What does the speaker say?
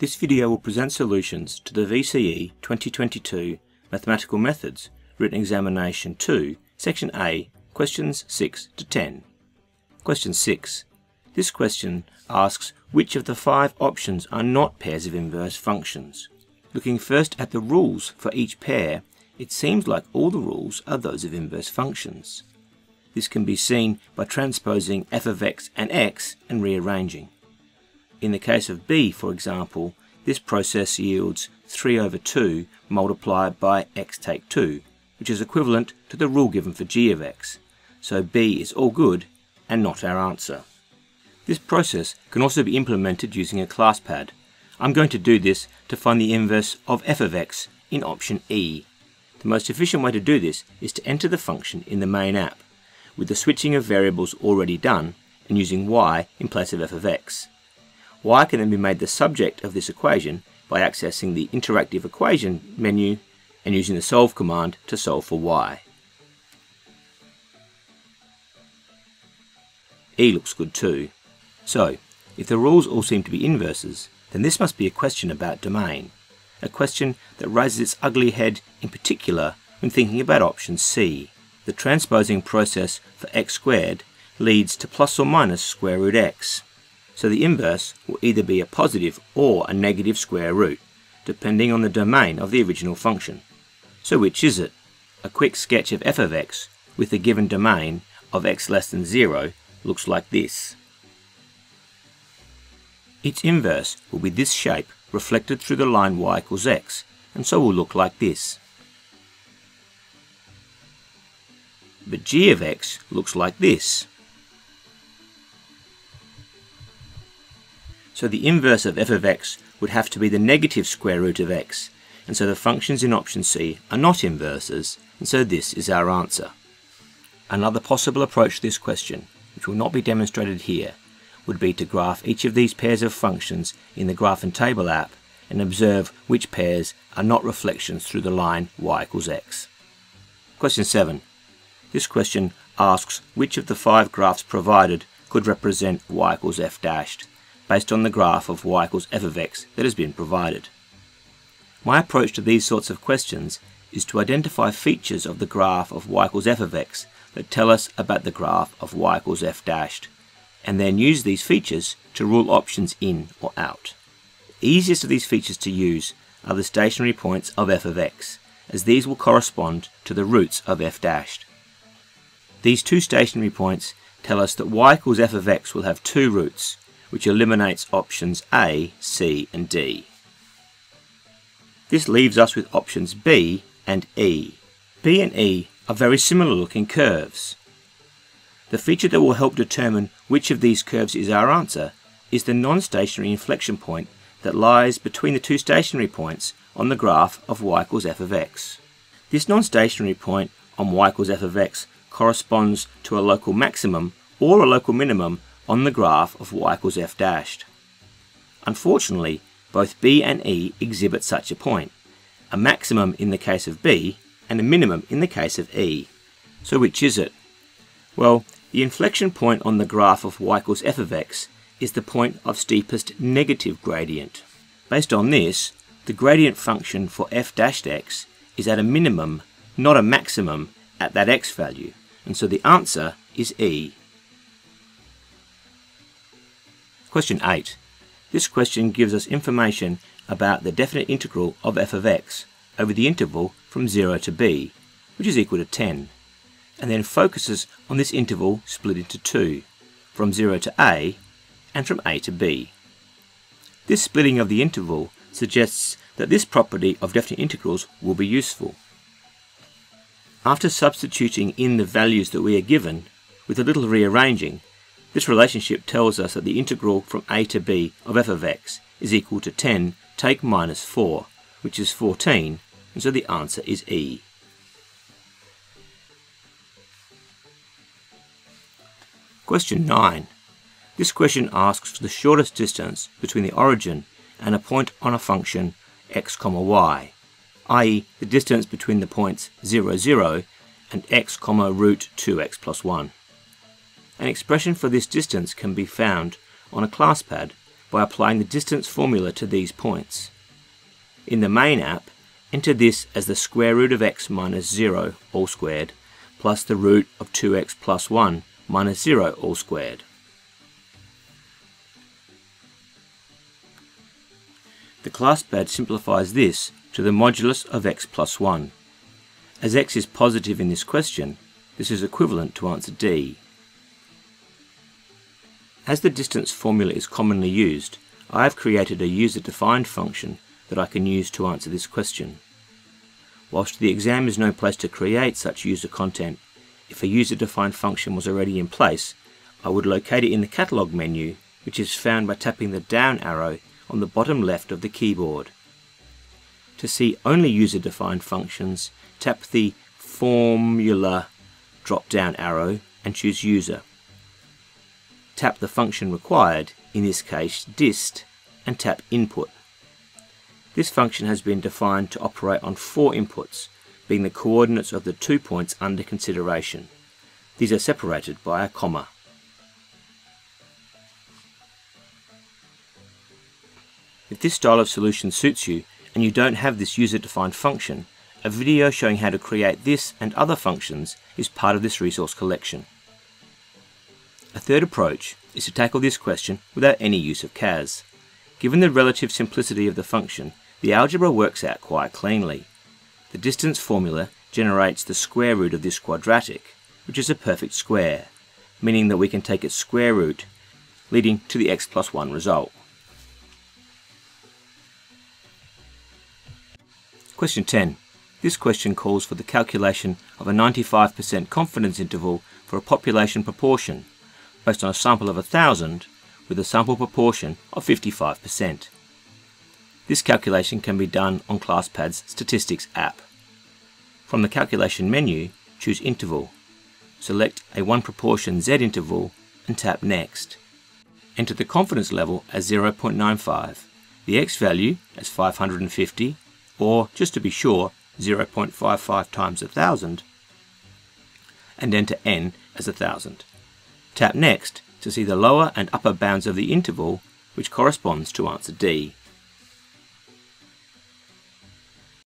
This video will present solutions to the VCE 2022 Mathematical Methods Written Examination 2, Section A, questions 6 to 10. Question 6. This question asks which of the five options are not pairs of inverse functions. Looking first at the rules for each pair, it seems like all the rules are those of inverse functions. This can be seen by transposing f of x and x and rearranging. In the case of b, for example, this process yields 3 over 2 multiplied by x take 2, which is equivalent to the rule given for g of x. So b is all good and not our answer. This process can also be implemented using a ClassPad. I'm going to do this to find the inverse of f of x in option E. The most efficient way to do this is to enter the function in the main app, with the switching of variables already done and using y in place of f of x y can then be made the subject of this equation by accessing the interactive equation menu and using the solve command to solve for y. E looks good too. So, if the rules all seem to be inverses, then this must be a question about domain. A question that raises its ugly head in particular when thinking about option C. The transposing process for x squared leads to plus or minus square root x. So the inverse will either be a positive or a negative square root, depending on the domain of the original function. So which is it? A quick sketch of f of x with the given domain of x less than 0 looks like this. Its inverse will be this shape reflected through the line y equals x, and so will look like this. But g of x looks like this. So the inverse of f of x would have to be the negative square root of x, and so the functions in option C are not inverses, and so this is our answer. Another possible approach to this question, which will not be demonstrated here, would be to graph each of these pairs of functions in the Graph and Table app and observe which pairs are not reflections through the line y equals x. Question 7. This question asks which of the five graphs provided could represent y equals f dashed based on the graph of y equals f of x that has been provided. My approach to these sorts of questions is to identify features of the graph of y equals f of x that tell us about the graph of y equals f dashed, and then use these features to rule options in or out. The easiest of these features to use are the stationary points of f of x, as these will correspond to the roots of f dashed. These two stationary points tell us that y equals f of x will have two roots, which eliminates options A, C and D. This leaves us with options B and E. B and E are very similar looking curves. The feature that will help determine which of these curves is our answer is the non-stationary inflection point that lies between the two stationary points on the graph of y equals f of x. This non-stationary point on y equals f of x corresponds to a local maximum or a local minimum on the graph of y equals f dashed. Unfortunately, both B and E exhibit such a point, a maximum in the case of B and a minimum in the case of E. So which is it? Well, the inflection point on the graph of y equals f of x is the point of steepest negative gradient. Based on this, the gradient function for f dashed x is at a minimum, not a maximum, at that x value, and so the answer is E. Question 8. This question gives us information about the definite integral of f of x over the interval from 0 to b, which is equal to 10, and then focuses on this interval split into two, from 0 to a and from a to b. This splitting of the interval suggests that this property of definite integrals will be useful. After substituting in the values that we are given, with a little rearranging, this relationship tells us that the integral from a to b of f of x is equal to 10 take minus 4, which is 14, and so the answer is E. Question 9. This question asks for the shortest distance between the origin and a point on a function x, y, i.e. the distance between the points 0, 0 and x, comma root 2x plus 1. An expression for this distance can be found on a ClassPad by applying the distance formula to these points. In the main app, enter this as the square root of x minus 0 all squared plus the root of 2x plus 1 minus 0 all squared. The ClassPad simplifies this to the modulus of x plus 1. As x is positive in this question, this is equivalent to answer D. As the distance formula is commonly used, I have created a user-defined function that I can use to answer this question. Whilst the exam is no place to create such user content, if a user-defined function was already in place, I would locate it in the catalogue menu, which is found by tapping the down arrow on the bottom left of the keyboard. To see only user-defined functions, tap the Formula drop-down arrow and choose User. Tap the function required, in this case dist, and tap Input. This function has been defined to operate on four inputs, being the coordinates of the two points under consideration. These are separated by a comma. If this style of solution suits you and you don't have this user-defined function, a video showing how to create this and other functions is part of this resource collection. A third approach is to tackle this question without any use of CAS. Given the relative simplicity of the function, the algebra works out quite cleanly. The distance formula generates the square root of this quadratic, which is a perfect square, meaning that we can take its square root, leading to the x plus 1 result. Question 10. This question calls for the calculation of a 95% confidence interval for a population proportion based on a sample of 1000 with a sample proportion of 55%. This calculation can be done on ClassPad's Statistics app. From the calculation menu, choose Interval. Select a 1 proportion Z interval and tap Next. Enter the confidence level as 0.95, the X value as 550 or just to be sure 0.55 times 1000 and enter n as 1000. Tap next to see the lower and upper bounds of the interval which corresponds to answer D.